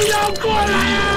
不要过来啊